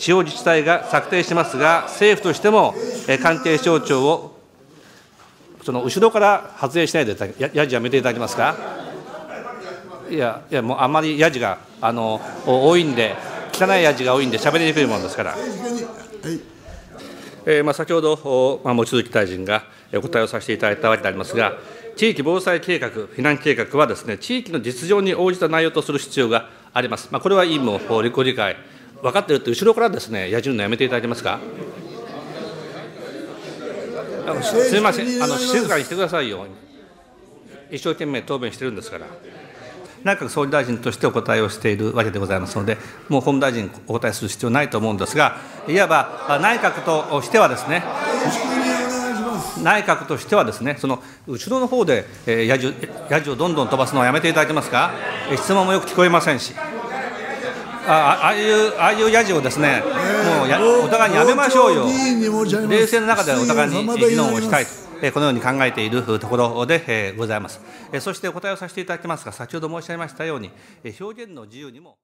地方自治体が策定しますが、政府としても関係省庁をその後ろから発言しないでや、やじやめていただけますか？いや、いや、もうあんまりやじがあの多いんで、汚いやじが多いんで、喋りにくいものですから。えーまあ、先ほど、まあ、望月大臣がお答えをさせていただいたわけでありますが、地域防災計画、避難計画はです、ね、地域の実情に応じた内容とする必要があります。まあ、これは委員もご理解、分かっていると、後ろからですね、やじるのやめていただけますか？すみませんあの、静かにしてくださいよ。一生懸命答弁してるんですから。内閣総理大臣としてお答えをしているわけでございますので、もう法務大臣お答えする必要ないと思うんですが、いわば内閣としてはですね、内閣としてはですね、その後ろの方で、えやじをどんどん飛ばすのはやめていただけますか、質問もよく聞こえませんし。あああいうああいうやじをですね、もうやお互いにやめましょうよ、冷静な中でお互いに議論をしたいと。このように考えているところでございます。そしてお答えをさせていただきますが、先ほど申し上げましたように、表現の自由にも。